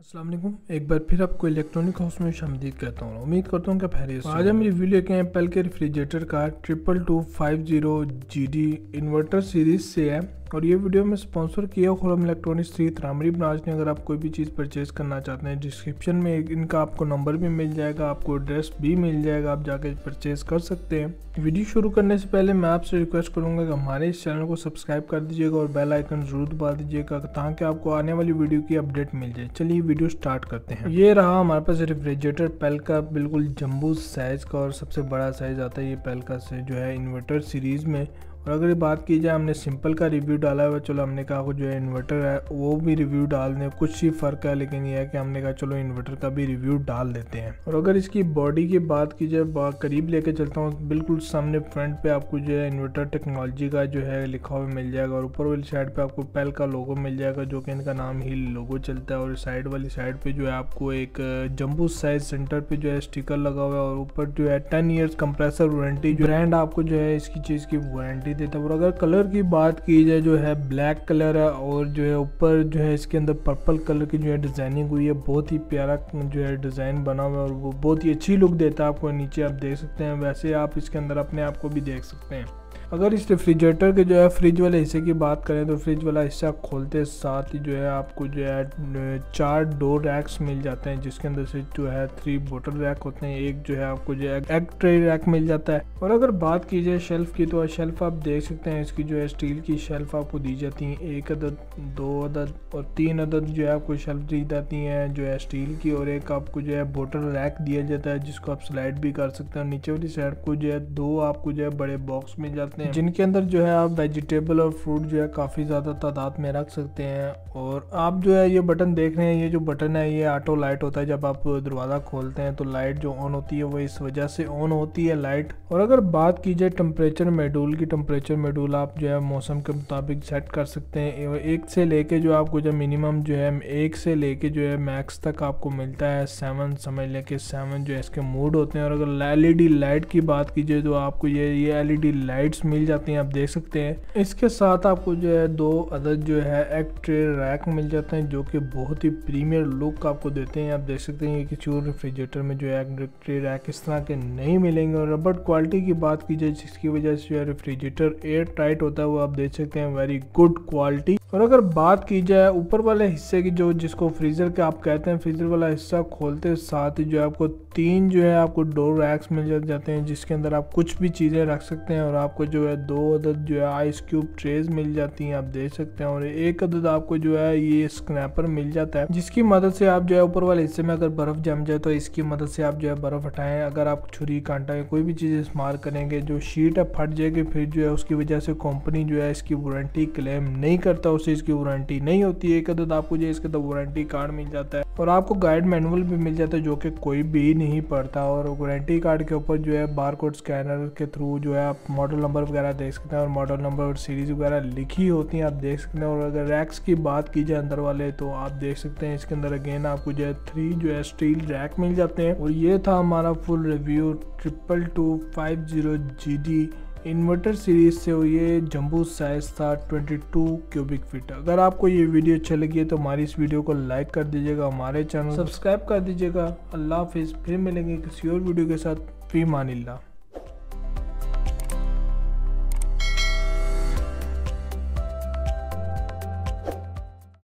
अस्सलाम वालेकुम। एक बार फिर आपको इलेक्ट्रॉनिक हाउस में शामदीद कहता हूँ उम्मीद करता हूँ कि खैरियत आज हम रिव्यू लेके हैं एप्पल के रेफ्रिजरेटर का triple two five zero G D inverter series से है। और ये वीडियो में स्पॉन्सर किया Khurram electronics three Tramri branch ने। अगर आप कोई भी चीज़ परचेज करना चाहते हैं, डिस्क्रिप्शन में इनका आपको नंबर भी मिल जाएगा, आपको एड्रेस भी मिल जाएगा, आप जाके परचेज कर सकते हैं। वीडियो शुरू करने से पहले मैं आपसे रिक्वेस्ट करूँगा कि हमारे इस चैनल को सब्सक्राइब कर दीजिएगा और बेल आइकन ज़रूर दबा दीजिएगा ताकि आपको आने वाली वीडियो की अपडेट मिल जाए। चलिए वीडियो स्टार्ट करते हैं। ये रहा हमारे पास रेफ्रिजरेटर पेल का बिल्कुल जम्बू साइज़ का और सबसे बड़ा साइज़ आता है ये पेल का से जो है इन्वर्टर सीरीज़ में। और अगर ये बात की जाए, हमने सिंपल का रिव्यू डाला हुआ चलो हमने कहा जो इन्वर्टर है, वो भी रिव्यू डाल दें, कुछ ही फ़र्क है, लेकिन ये है कि हमने कहा चलो इन्वर्टर का भी रिव्यू डाल देते हैं। और अगर इसकी बॉडी की बात की जाए करीब लेके चलता हूँ, बिल्कुल सामने फ्रंट पे आपको जो है इन्वर्टर टेक्नोलॉजी का जो है लिखा हुआ मिल जाएगा, और ऊपर वाली साइड पे आपको पेल का लोगो मिल जाएगा, जो कि इनका नाम ही लोगो चलता है, और साइड वाली साइड पे जो है आपको एक जम्बू साइज़ सेंटर पे जो है स्टिकर लगा हुआ है, और ऊपर जो है ten years compressor warranty brand आपको जो है इसकी चीज़ की वारंटी नहीं देता। है और अगर कलर की बात की जाए, जो है ब्लैक कलर है और जो है ऊपर जो है इसके अंदर पर्पल कलर की जो है डिज़ाइनिंग हुई है, बहुत ही प्यारा जो है डिज़ाइन बना हुआ है और वो बहुत ही अच्छी लुक देता है आपको। नीचे आप देख सकते हैं, वैसे आप इसके अंदर अपने आप को भी देख सकते हैं। अगर इस रेफ्रिजरेटर के जो है फ्रिज वाले हिस्से की बात करें तो फ्रिज वाला हिस्सा खोलते साथ ही जो है आपको जो है चार डोर रैक्स मिल जाते हैं जिसके अंदर से जो है थ्री बोटल रैक होते हैं एक जो है आपको जो है एग ट्रे रैक मिल जाता है और अगर बात की जाए शेल्फ की तो शेल्फ आप देख सकते हैं इसकी जो है स्टील की शेल्फ आपको दी जाती है एक अदद दो अदद और तीन अदद जो है आपको शेल्फ दी जाती हैं जो है स्टील की और एक आपको जो है बोटल रैक दिया जाता है जिसको आप स्लाइड भी कर सकते हैं नीचे वाली साइड को जो है दो आपको जो है बड़े बॉक्स मिल जाते हैं। जिनके अंदर जो है आप वेजिटेबल और फ्रूट जो है काफ़ी ज़्यादा तादाद में रख सकते हैं और आप जो है ये बटन देख रहे हैं, ये जो बटन है, ये ऑटो लाइट होता है। जब आप दरवाज़ा खोलते हैं तो लाइट जो ऑन होती है वो इस वजह से ऑन होती है लाइट और अगर बात की जाए टेम्परेचर मेडूल की टेम्परेचर मेडूल आप जो है मौसम के मुताबिक सेट कर सकते हैं। एक से लेके जो आपको जो मिनिमम जो है, एक से लेके जो है मैक्स तक आपको मिलता है। सेवन समझ लें कि सेवन जो है इसके मूड होते हैं। और अगर एलईडी लाइट की बात कीजिए तो आपको ये ये एल लाइट्स मिल जाती हैं, आप देख सकते हैं। इसके साथ आपको जो है दो अदर जो है एक ट्रे रैक मिल जाते हैं, जो कि बहुत ही प्रीमियर लुक आपको देते हैं। आप देख सकते हैं कि चूर रेफ्रिजरेटर में जो है ट्रे रैक इस तरह के नहीं मिलेंगे। और रबड़ क्वालिटी की बात की जाए, जिसकी वजह से जो है रेफ्रिजरेटर एयर टाइट होता है, वो आप देख सकते हैं वेरी गुड क्वालिटी और अगर बात की जाए ऊपर वाले हिस्से की जो जिसको फ्रीज़र के आप कहते हैं फ्रीज़र वाला हिस्सा खोलते साथ ही जो है आपको तीन जो है आपको डोर रैक्स मिल जाते हैं, जिसके अंदर आप कुछ भी चीज़ें रख सकते हैं और आपको जो है दो अदद जो है आइस क्यूब ट्रेज मिल जाती हैं, आप देख सकते हैं और एक अदद आपको जो है ये स्क्रैपर मिल जाता है, जिसकी मदद से आप जो है ऊपर वाले हिस्से में अगर बर्फ़ जम जाए तो इसकी मदद से आप जो है बर्फ़ हटाएँ। अगर आप छुरी, कांटा या कोई भी चीज़ इस्तेमाल करेंगे, जो शीट है फट जाएगी, फिर जो है उसकी वजह से कंपनी जो है इसकी वारंटी क्लेम नहीं करता उसे इसकी वारंटी नहीं होती है। एक अदद आपको जो इसके अंदर वारंटी कार्ड मिल जाता है। और आपको गाइड मैनुअल भी मिल जाता है, जो कि कोई भी नहीं पढ़ता। और वारंटी कार्ड के ऊपर जो है बार कोड स्कैनर के थ्रू जो है आप मॉडल नंबर वगैरह देख सकते हैं। और मॉडल नंबर और सीरीज़ वगैरह लिखी होती हैं, आप देख सकते हैं। और अगर रैक्स की बात की जाए अंदर वाले तो आप देख सकते हैं इसके अंदर अगेन आपको जो है थ्री जो है स्टील रैक मिल जाते हैं। और ये था हमारा full review triple two five zero G D inverter series से हुई है जम्बू साइज़ था 22 क्यूबिक फीट। अगर आपको ये वीडियो अच्छी लगी है तो हमारी इस वीडियो को लाइक कर दीजिएगा हमारे चैनल सब्सक्राइब कर दीजिएगा। अल्लाह हाफिज़। फिर मिलेंगे किसी और वीडियो के साथ। फ़ी मानिल्ला